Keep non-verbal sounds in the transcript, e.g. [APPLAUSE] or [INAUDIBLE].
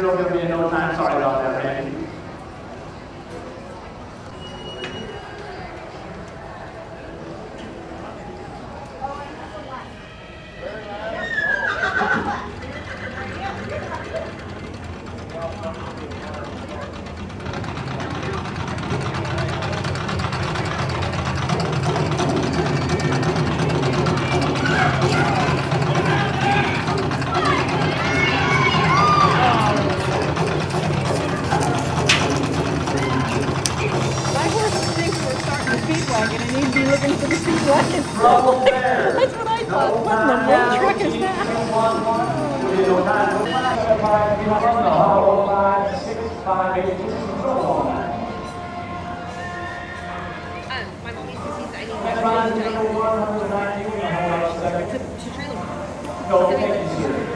8460, gonna be in no time, sorry about that, Randy. and need to be looking for the sea lion. [LAUGHS] That's what I thought. What in the world truck is that? Trailer. No, thank.